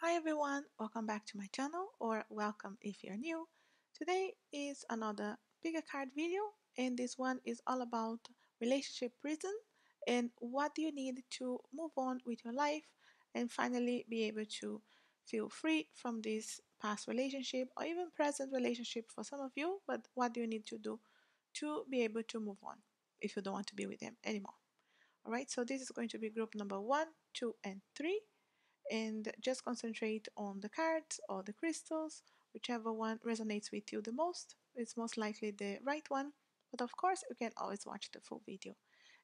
Hi everyone, welcome back to my channel or welcome if you're new. Today is another pick a card video and this one is all about relationship prison and what do you need to move on with your life and finally be able to feel free from this past relationship or even present relationship for some of you but what do you need to do to be able to move on if you don't want to be with them anymore. Alright, so this is going to be group number one, two and three and just concentrate on the cards or the crystals, whichever one resonates with you the most. It's most likely the right one, but of course you can always watch the full video.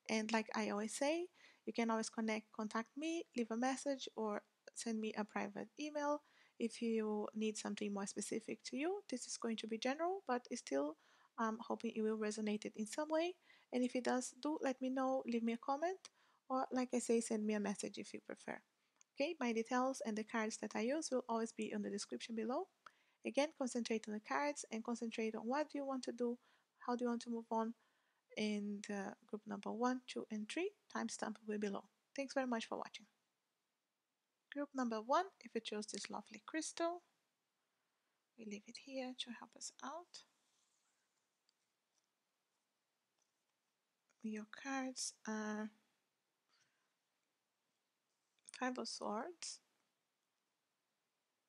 And like I always say, you can always connect, contact me, leave a message or send me a private email if you need something more specific to you. This is going to be general, but still I'm hoping it will resonate in some way. And if it does, do let me know, leave me a comment, or like I say, send me a message if you prefer. Okay, my details and the cards that I use will always be in the description below. Again, concentrate on the cards and concentrate on what do you want to do, how do you want to move on, in uh, group number 1, 2, and 3, timestamp will be below. Thanks very much for watching. Group number 1, if you chose this lovely crystal, we leave it here to help us out. Your cards are Five of Swords,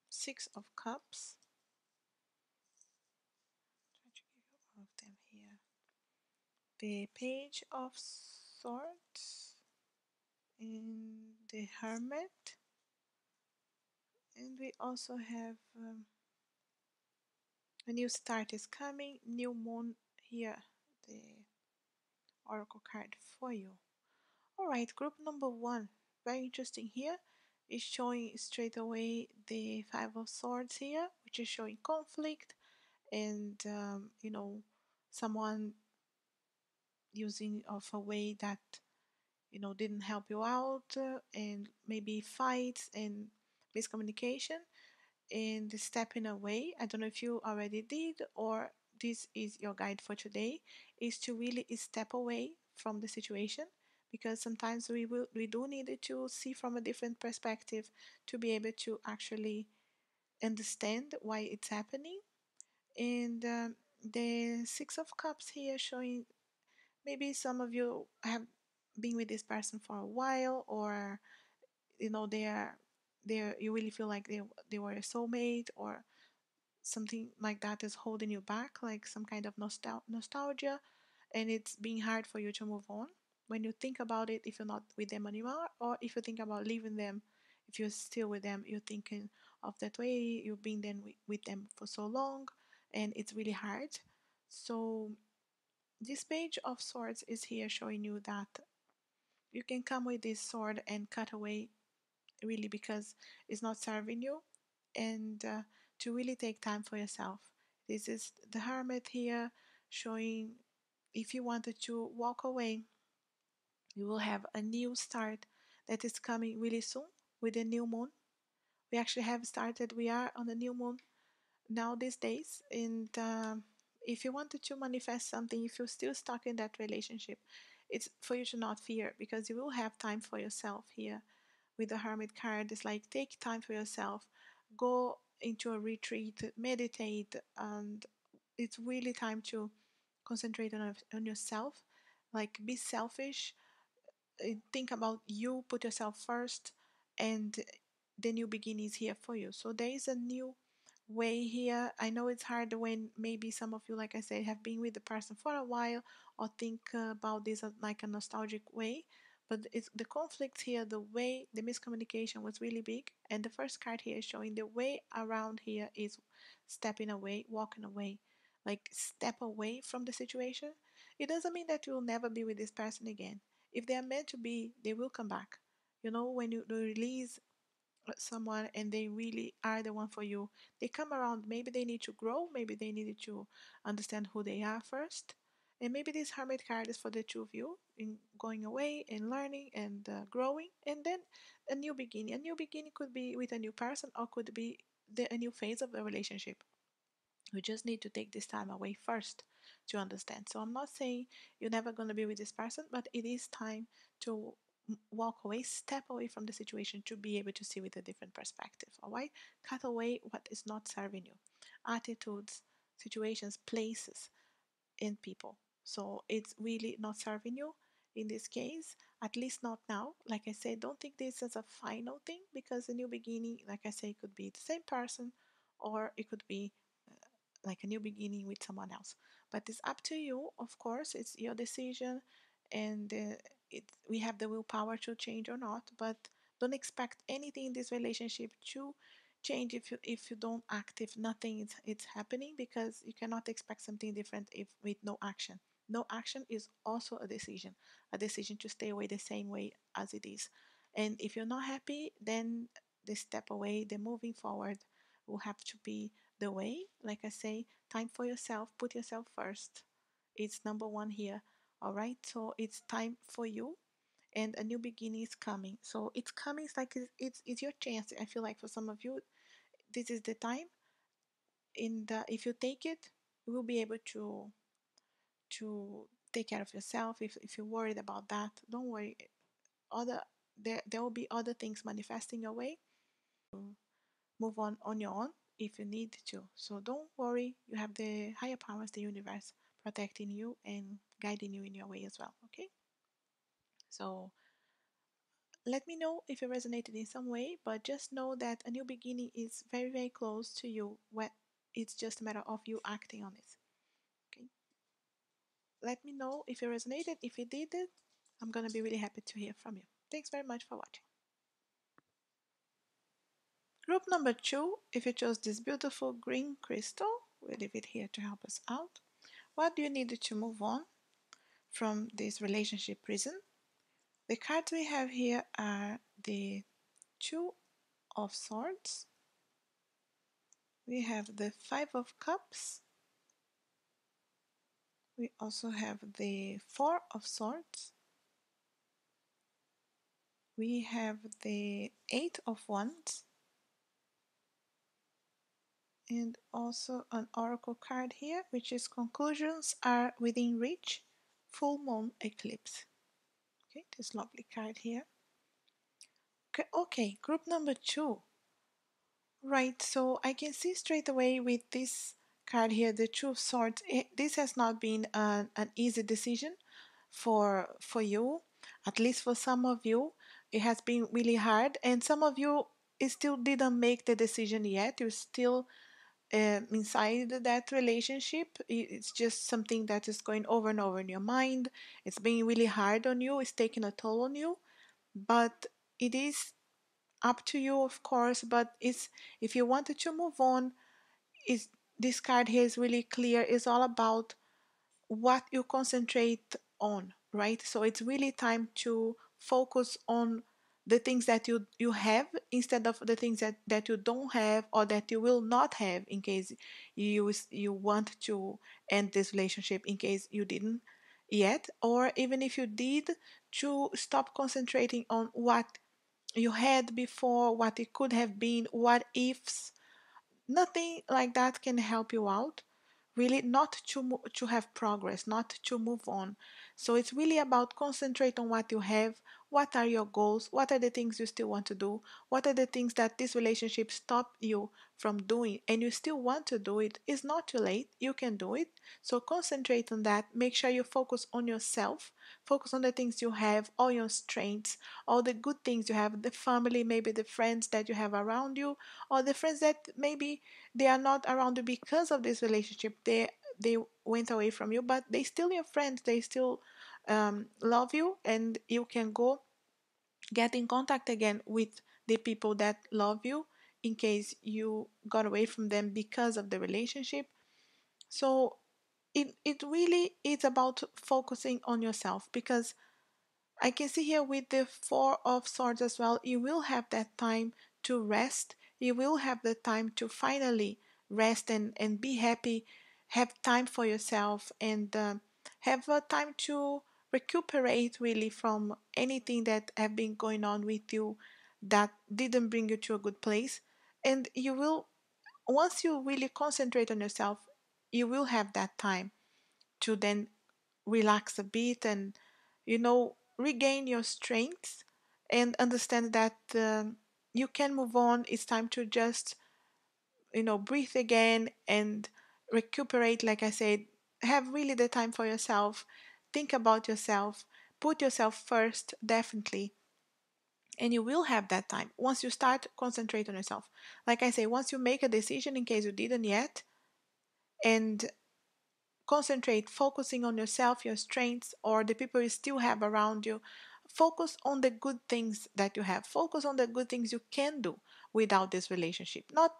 Six of Cups. Try to give you all of them here. The Page of Swords, and the Hermit, and we also have um, a new start is coming. New Moon here. The Oracle card for you. Alright, group number one very interesting here. Is showing straight away the five of swords here which is showing conflict and um, you know someone using of a way that you know didn't help you out uh, and maybe fights and miscommunication and stepping away. I don't know if you already did or this is your guide for today is to really step away from the situation because sometimes we will we do need to see from a different perspective to be able to actually understand why it's happening. And um, the six of cups here showing maybe some of you have been with this person for a while or you know they are they you really feel like they, they were a soulmate or something like that is holding you back like some kind of nostal- nostalgia and it's being hard for you to move on when you think about it if you're not with them anymore or if you think about leaving them if you're still with them you're thinking of that way you've been then with them for so long and it's really hard. So this page of swords is here showing you that you can come with this sword and cut away really because it's not serving you and uh, to really take time for yourself. This is the hermit here showing if you wanted to walk away you will have a new start that is coming really soon with the new moon. We actually have started, we are on the new moon now these days. And um, if you wanted to manifest something, if you're still stuck in that relationship, it's for you to not fear because you will have time for yourself here with the Hermit card. It's like take time for yourself, go into a retreat, meditate, and it's really time to concentrate on, on yourself. Like be selfish think about you, put yourself first, and the new beginning is here for you. So there is a new way here. I know it's hard when maybe some of you, like I said, have been with the person for a while or think uh, about this like a nostalgic way. But it's the conflict here, the way the miscommunication was really big. And the first card here is showing the way around here is stepping away, walking away, like step away from the situation. It doesn't mean that you'll never be with this person again if they are meant to be, they will come back. You know, when you release someone and they really are the one for you, they come around. Maybe they need to grow, maybe they needed to understand who they are first. And maybe this hermit card is for the two of you in going away and learning and uh, growing, and then a new beginning. A new beginning could be with a new person or could be the, a new phase of the relationship. We just need to take this time away first to understand. So I'm not saying you're never going to be with this person, but it is time to walk away, step away from the situation to be able to see with a different perspective. All right, cut away what is not serving you, attitudes, situations, places, and people. So it's really not serving you in this case, at least not now. Like I said, don't think this as a final thing because a new beginning, like I say, could be the same person or it could be like a new beginning with someone else. But it's up to you, of course, it's your decision and uh, it, we have the willpower to change or not. But don't expect anything in this relationship to change if you if you don't act if nothing is it's happening because you cannot expect something different if with no action no action is also a decision a decision to stay away the same way as it is and if you're not happy then the step away the moving forward will have to be the way like i say time for yourself put yourself first. It's number one here all right so it's time for you and a new beginning is coming. So it's coming it's like it's, it's, it's your chance i feel like for some of you this is the time. In the if you take it you will be able to to take care of yourself if, if you're worried about that don't worry. Other there there will be other things manifesting your way. Move on on your own if you need to so don't worry you have the higher powers the universe protecting you and guiding you in your way as well okay so let me know if it resonated in some way, but just know that a new beginning is very, very close to you. When it's just a matter of you acting on it. Okay. Let me know if it resonated. If it did I'm gonna be really happy to hear from you. Thanks very much for watching. Group number two, if you chose this beautiful green crystal, we'll leave it here to help us out. What do you need to move on from this relationship prison? The cards we have here are the Two of Swords. We have the Five of Cups. We also have the Four of Swords. We have the Eight of Wands. And also an oracle card here, which is conclusions are within reach, full moon eclipse. Okay, this lovely card here. Okay, okay, group number two. Right, so I can see straight away with this card here, the Two of Swords, it, this has not been an, an easy decision for for you, at least for some of you. It has been really hard, and some of you still didn't make the decision yet. You're still uh, inside that relationship. It's just something that is going over and over in your mind. It's being really hard on you. It's taking a toll on you, but it is up to you, of course. But it's if you wanted to move on, is this card here is really clear. It's all about what you concentrate on, right? So it's really time to focus on the things that you you have instead of the things that that you don't have or that you will not have in case you you want to end this relationship in case you didn't yet or even if you did to stop concentrating on what you had before what it could have been what ifs. Nothing like that can help you out. Really not to to have progress not to move on so it's really about concentrate on what you have what are your goals? What are the things you still want to do? What are the things that this relationship stopped you from doing and you still want to do it? It's not too late. You can do it. So concentrate on that. Make sure you focus on yourself. Focus on the things you have, all your strengths, all the good things you have, the family, maybe the friends that you have around you, or the friends that maybe they are not around you because of this relationship. They they went away from you, but they still your friends. They still um, love you, and you can go get in contact again with the people that love you in case you got away from them because of the relationship. So it, it really is about focusing on yourself because I can see here with the Four of Swords as well, you will have that time to rest. You will have the time to finally rest and, and be happy, have time for yourself, and uh, have a time to recuperate really from anything that have been going on with you that didn't bring you to a good place and you will once you really concentrate on yourself you will have that time to then relax a bit and you know regain your strength and understand that um, you can move on. It's time to just, you know, breathe again and recuperate. Like I said, have really the time for yourself. Think about yourself. Put yourself first, definitely. And you will have that time once you start concentrate on yourself. Like I say, once you make a decision, in case you didn't yet, and concentrate focusing on yourself your strengths or the people you still have around you focus on the good things that you have focus on the good things you can do without this relationship. Not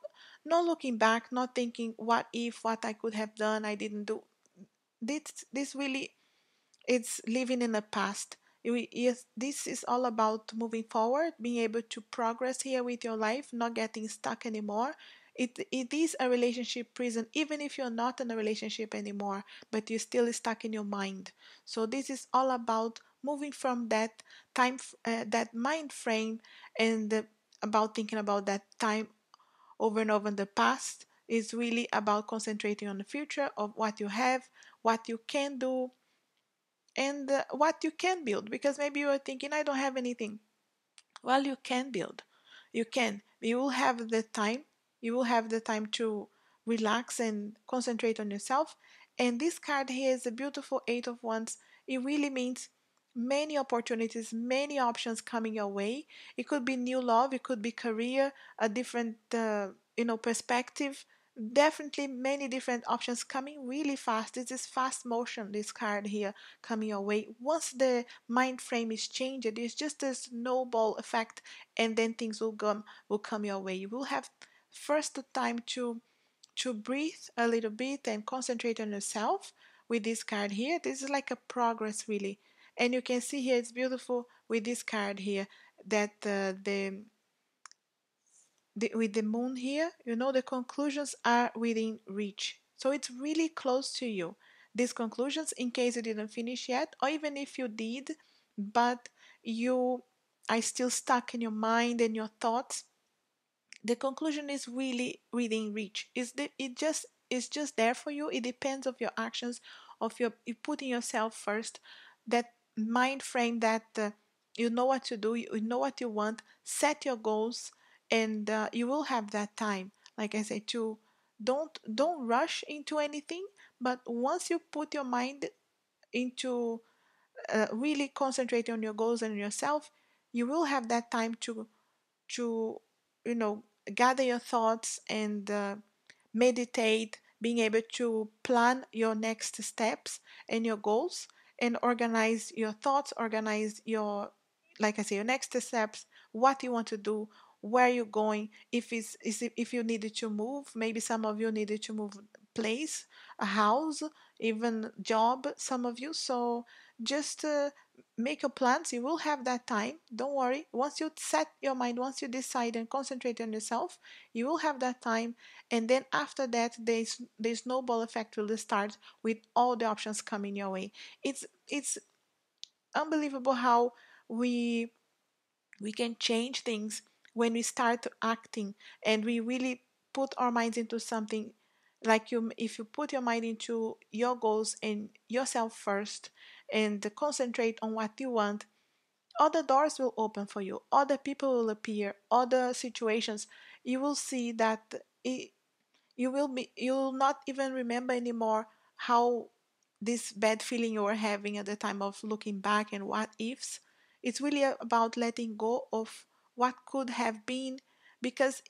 not looking back not thinking what if what i could have done i didn't do. This this really it's living in the past. Yes this is all about moving forward being able to progress here with your life not getting stuck anymore. It, it is a relationship prison even if you're not in a relationship anymore but you're still stuck in your mind. So this is all about moving from that time uh, that mind frame and the, about thinking about that time over and over in the past is really about concentrating on the future of what you have what you can do and uh, what you can build. Because maybe you are thinking i don't have anything. Well you can build. You can. You will have the time. You will have the time to relax and concentrate on yourself. And this card here is a beautiful Eight of Wands. It really means many opportunities, many options coming your way. It could be new love, it could be career, a different uh, you know perspective. Definitely many different options coming really fast. This is fast motion. This card here coming your way. Once the mind frame is changed, it's just a snowball effect, and then things will come will come your way. You will have first the time to to breathe a little bit and concentrate on yourself with this card here this is like a progress really and you can see here it's beautiful with this card here that uh, the, the with the moon here you know the conclusions are within reach. So it's really close to you. These conclusions in case you didn't finish yet or even if you did but you are still stuck in your mind and your thoughts the conclusion is really within reach. Is the it just is just there for you. It depends of your actions of your you putting yourself first that mind frame that uh, you know what to do you know what you want set your goals and uh, you will have that time. Like i say to don't don't rush into anything but once you put your mind into uh, really concentrate on your goals and yourself you will have that time to to you know gather your thoughts and uh, meditate, being able to plan your next steps and your goals and organize your thoughts, organize your, like I say, your next steps, what you want to do, where you're going, if it's if you needed to move, maybe some of you needed to move place, a house, even job, some of you. So just uh, make your plans you will have that time. Don't worry once you set your mind once you decide and concentrate on yourself you will have that time. And then after that there's the snowball effect will start with all the options coming your way. It's it's unbelievable how we we can change things when we start acting and we really put our minds into something. Like you if you put your mind into your goals and yourself first and concentrate on what you want, other doors will open for you, other people will appear, other situations. You will see that it, you will be you will not even remember anymore how this bad feeling you were having at the time of looking back and what ifs. It's really about letting go of what could have been because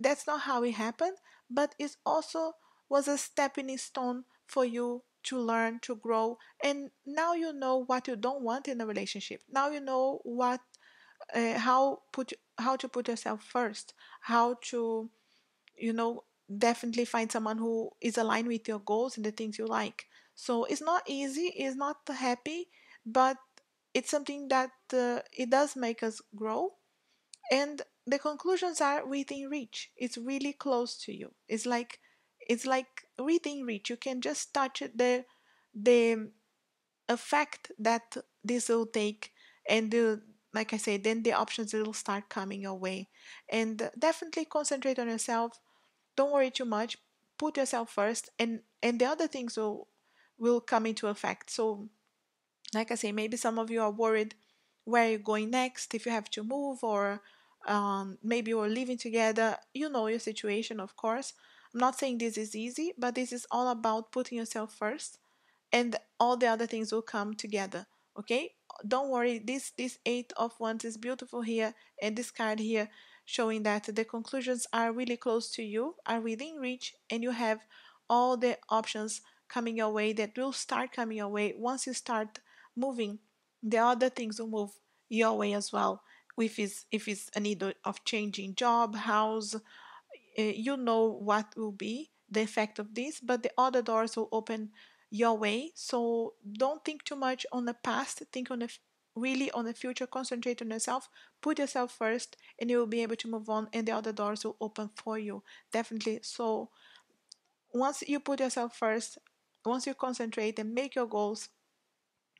that's not how it happened, but it also was a stepping stone for you to learn, to grow. And now you know what you don't want in a relationship. Now you know what, uh, how put how to put yourself first, how to, you know, definitely find someone who is aligned with your goals and the things you like. So it's not easy, it's not happy, but it's something that uh, it does make us grow. And the conclusions are within reach. It's really close to you. It's like it's like within reach. You can just touch the the effect that this will take, and the, like I say, then the options will start coming your way. And definitely concentrate on yourself. Don't worry too much. Put yourself first, and and the other things will will come into effect. So like I say, maybe some of you are worried where you're going next, if you have to move, or um, maybe you're living together. You know your situation, of course. I'm not saying this is easy, but this is all about putting yourself first, and all the other things will come together. Okay, don't worry. This this eight of wands is beautiful here, and this card here showing that the conclusions are really close to you, are within reach, and you have all the options coming your way that will start coming your way once you start moving the other things will move your way as well if it's if it's a need of changing job house Uh, you know what will be the effect of this but the other doors will open your way. So don't think too much on the past. Think on the really on the future. Concentrate on yourself. Put yourself first and you will be able to move on and the other doors will open for you. Definitely. So once you put yourself first once you concentrate and make your goals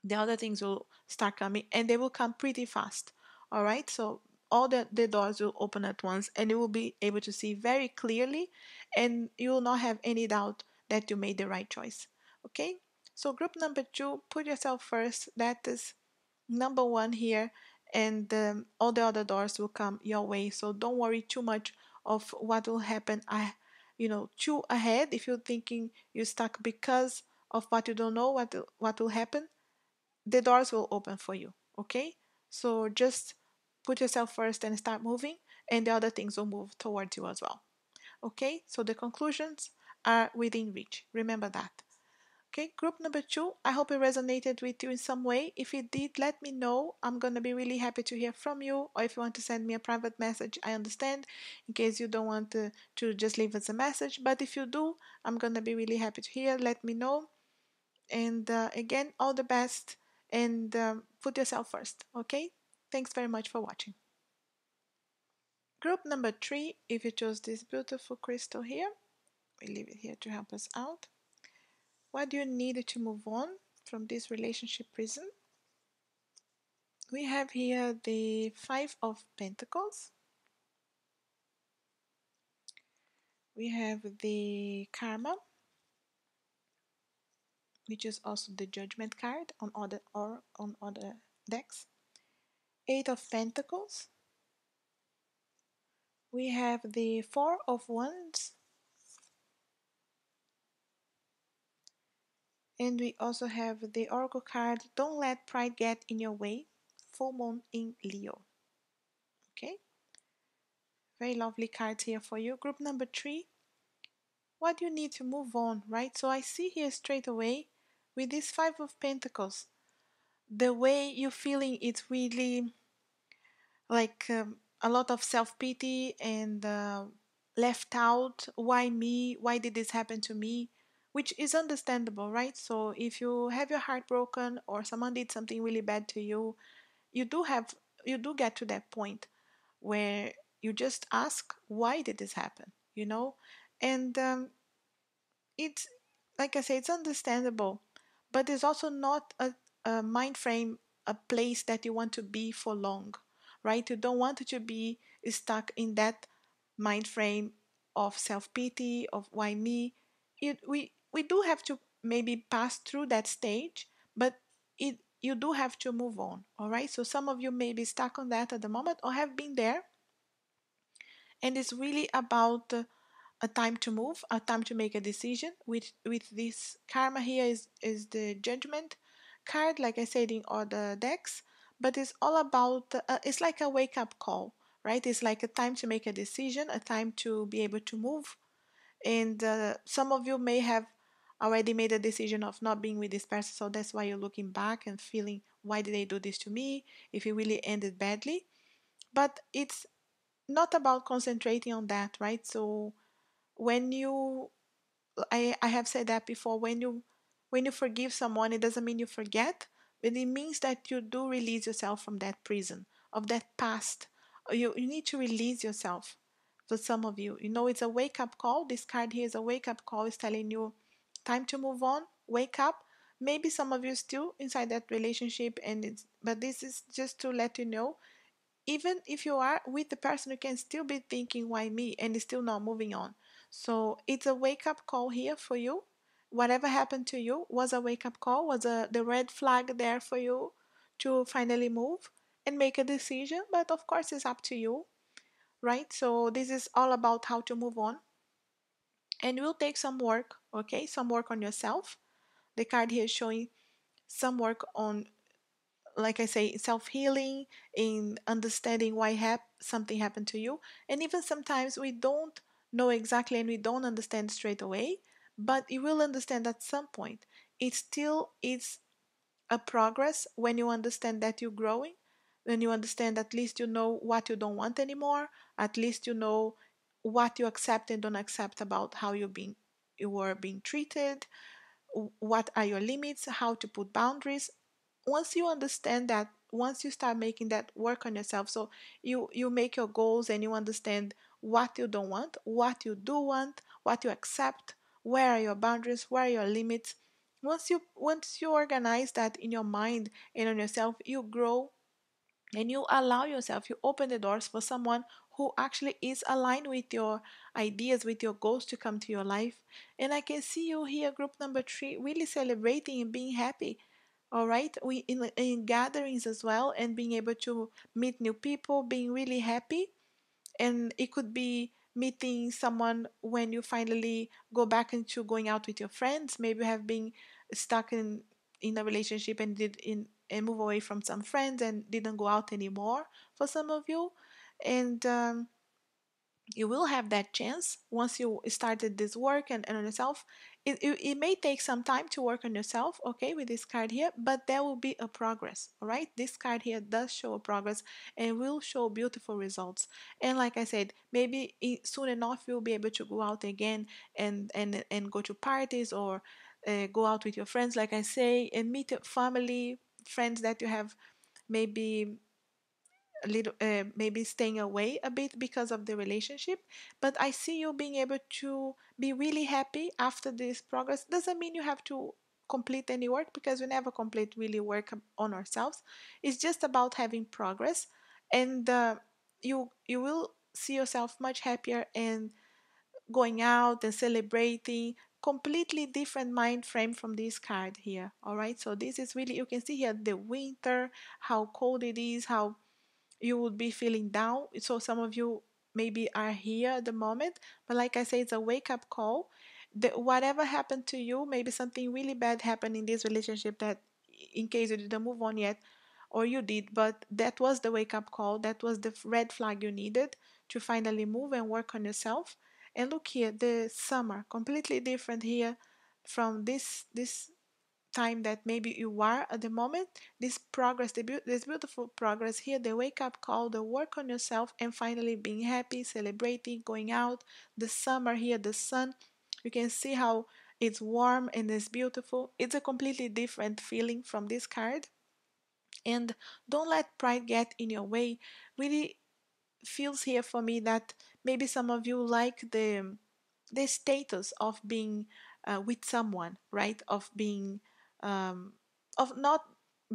the other things will start coming and they will come pretty fast. All right? So all the, the doors will open at once and you will be able to see very clearly and you will not have any doubt that you made the right choice okay? So group number two put yourself first. That is number one here and um, all the other doors will come your way. So don't worry too much of what will happen i you know too ahead if you're thinking you're stuck because of what you don't know what what will happen. The doors will open for you okay? So just put yourself first and start moving and the other things will move towards you as well. Okay? So the conclusions are within reach. Remember that. Okay? Group number two i hope it resonated with you in some way. If it did let me know. I'm gonna be really happy to hear from you. Or if you want to send me a private message i understand in case you don't want to, to just leave us a message. But if you do i'm gonna be really happy to hear. Let me know. And uh, again all the best and um, put yourself first. Okay thanks very much for watching. Group number three if you chose this beautiful crystal here we leave it here to help us out. What do you need to move on from this relationship prison we have here the five of pentacles. We have the karma which is also the judgment card on other or on other decks. Eight of Pentacles. We have the Four of Wands. And we also have the Oracle card, Don't Let Pride Get in Your Way, Full Moon in Leo. Okay? Very lovely cards here for you. Group number three, what do you need to move on, right? So I see here straight away with this Five of Pentacles, the way you're feeling it's really like um, a lot of self pity and uh, left out. Why me? Why did this happen to me? Which is understandable, right? So if you have your heart broken or someone did something really bad to you, you do have you do get to that point where you just ask, why did this happen? You know, and um, it's like I say, it's understandable but it's also not a, a mind frame, a place that you want to be for long, right? You don't want to be stuck in that mind frame of self pity, of why me. It, we we do have to maybe pass through that stage, but it you do have to move on. All right. So some of you may be stuck on that at the moment or have been there, and it's really about uh, a time to move, a time to make a decision. With with this karma here is is the judgment card, like I said in other decks, but it's all about. Uh, it's like a wake up call, right? It's like a time to make a decision, a time to be able to move, and uh, some of you may have already made a decision of not being with this person, so that's why you're looking back and feeling, why did they do this to me? If it really ended badly, but it's not about concentrating on that, right? So when you I, I have said that before when you when you forgive someone it doesn't mean you forget but it means that you do release yourself from that prison of that past. Uh, you, you need to release yourself for some of you. You know it's a wake up call. This card here is a wake up call. Is telling you time to move on. Wake up. Maybe some of you still inside that relationship and it's but this is just to let you know even if you are with the person you can still be thinking why me? and still not moving on. So it's a wake up call here for you whatever happened to you was a wake up call, was a the red flag there for you to finally move and make a decision. But of course, it's up to you, right? So this is all about how to move on, and we'll take some work. Okay, some work on yourself. The card here is showing some work on like I say, self healing, in understanding why hap- something happened to you. And even sometimes we don't know exactly and we don't understand straight away, but you will understand at some point. It still is a progress when you understand that you're growing, when you understand at least you know what you don't want anymore, at least you know what you accept and don't accept about how you're being you were being treated, what are your limits, how to put boundaries, once you understand that once you start making that work on yourself so you you make your goals and you understand what you don't want what you do want what you accept where are your boundaries? Where are your limits? Once you once you organize that in your mind and on yourself you grow and you allow yourself you open the doors for someone who actually is aligned with your ideas with your goals to come to your life. And i can see you here group number three really celebrating and being happy all right? We in, in gatherings as well and being able to meet new people being really happy. And it could be meeting someone when you finally go back into going out with your friends. Maybe you have been stuck in in a relationship and did in and move away from some friends and didn't go out anymore for some of you. And um, you will have that chance once you started this work and, and on yourself it, it, it, may take some time to work on yourself okay with this card here but there will be a progress all right? This card here does show a progress and will show beautiful results. And like i said maybe soon enough you'll be able to go out again and and and go to parties or uh, go out with your friends. Like i say and meet family friends that you have maybe a little uh, maybe staying away a bit because of the relationship but i see you being able to be really happy after this progress. Doesn't mean you have to complete any work because we never complete really work on ourselves. It's just about having progress and uh, you you will see yourself much happier and going out and celebrating. Completely different mind frame from this card here all right so this is really you can see here the winter how cold it is how you would be feeling down. So some of you maybe are here at the moment, but like I say, it's a wake up call. That whatever happened to you, maybe something really bad happened in this relationship that, in case you didn't move on yet, or you did, but that was the wake up call. That was the red flag you needed to finally move and work on yourself. And look here, the summer completely different here from this this time that maybe you are at the moment. This progress this beautiful progress here the wake up call the work on yourself and finally being happy celebrating going out the summer here the sun. You can see how it's warm and it's beautiful. It's a completely different feeling from this card. And don't let pride get in your way. Really feels here for me that maybe some of you like the the status of being uh, with someone right? Of being um, of not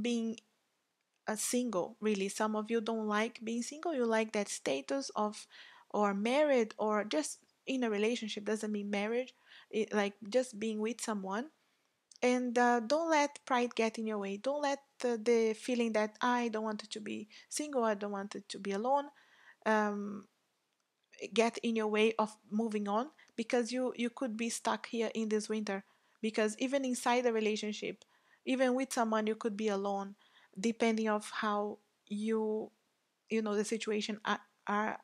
being a single really. Some of you don't like being single. You like that status of or married or just in a relationship. Doesn't mean marriage it, like just being with someone. And uh, don't let pride get in your way. Don't let the, the feeling that i don't want to be single. I don't want to be alone um, get in your way of moving on because you you could be stuck here in this winter because even inside the relationship even with someone you could be alone depending of how you you know the situation are, are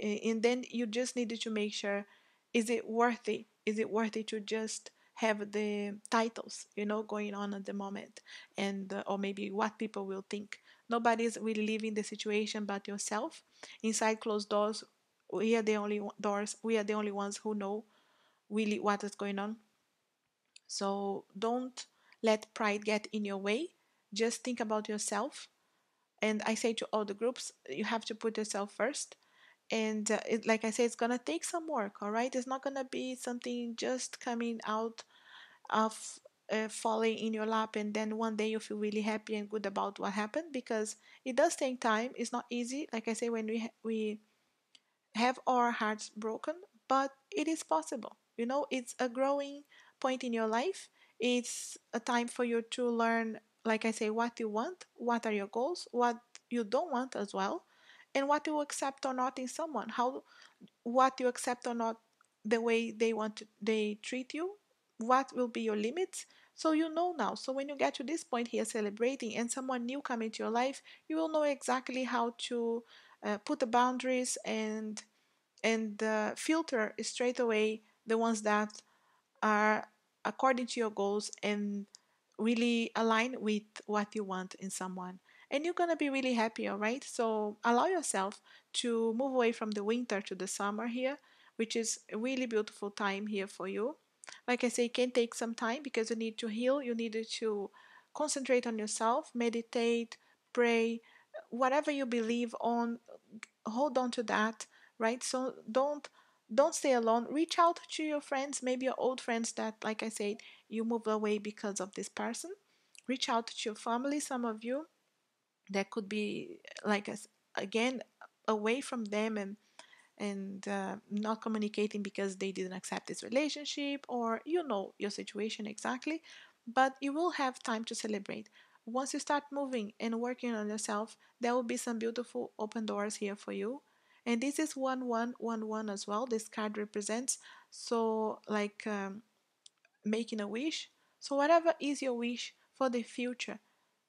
and then you just needed to make sure is it worthy is it worthy to just have the titles you know going on at the moment? And uh, or maybe what people will think. Nobody's really living the situation but yourself. Inside closed doors we are the only doors we are the only ones who know really what is going on so don't let pride get in your way. Just think about yourself. And I say to all the groups, you have to put yourself first. And uh, it, like I say, it's going to take some work, all right? It's not going to be something just coming out of uh, falling in your lap and then one day you feel really happy and good about what happened because it does take time. It's not easy. Like I say, when we, ha- we have our hearts broken, but it is possible. You know, it's a growing point in your life. It's a time for you to learn, like I say, what you want, what are your goals, what you don't want as well, and what you accept or not in someone. How what you accept or not the way they want to, they treat you, what will be your limits. So you know now. So when you get to this point here celebrating and someone new come into your life, you will know exactly how to uh, put the boundaries and and uh, filter straight away the ones that are according to your goals and really align with what you want in someone. And you're gonna be really happy all right so allow yourself to move away from the winter to the summer here which is a really beautiful time here for you. Like i say it can take some time because you need to heal you need to concentrate on yourself meditate pray whatever you believe on hold on to that right? So don't don't stay alone. Reach out to your friends maybe your old friends that like i said you moved away because of this person. Reach out to your family some of you that could be like us again away from them and and uh, not communicating because they didn't accept this relationship or you know your situation exactly but you will have time to celebrate. Once you start moving and working on yourself there will be some beautiful open doors here for you and this is 1111 as well. This card represents so like um, making a wish. So whatever is your wish for the future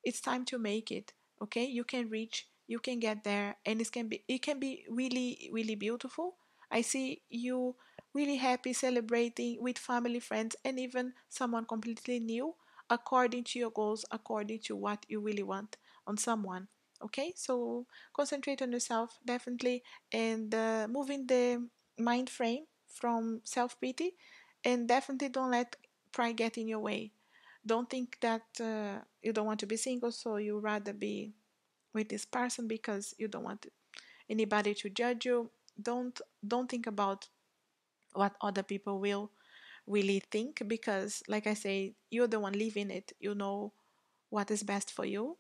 it's time to make it okay? You can reach you can get there and it can be it can be really really beautiful. I see you really happy celebrating with family friends and even someone completely new according to your goals according to what you really want on someone okay so concentrate on yourself definitely and uh, moving the mind frame from self-pity and definitely don't let pride get in your way. Don't think that uh, you don't want to be single so you rather be with this person because you don't want anybody to judge you. Don't don't think about what other people will really think because like i say you're the one living it. You know what is best for you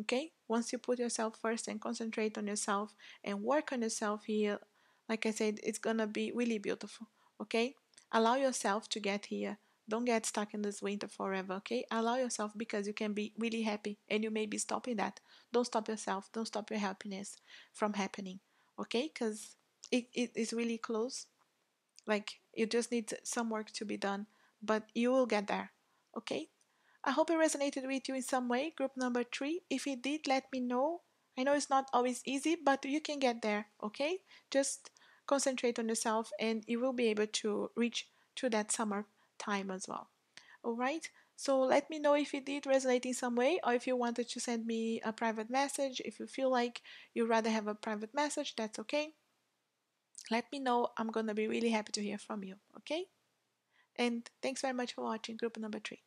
okay? Once you put yourself first and concentrate on yourself and work on yourself here like i said it's gonna be really beautiful okay? Allow yourself to get here. Don't get stuck in this winter forever okay? Allow yourself because you can be really happy and you may be stopping that. Don't stop yourself. Don't stop your happiness from happening okay? Because it, it is really close. Like you just need some work to be done but you will get there okay I hope it resonated with you in some way, group number three. If it did, let me know. I know it's not always easy, but you can get there, okay? Just concentrate on yourself and you will be able to reach to that summer time as well. All right? So let me know if it did resonate in some way or if you wanted to send me a private message. If you feel like you'd rather have a private message, that's okay. Let me know. I'm going to be really happy to hear from you, okay? And thanks very much for watching group number three.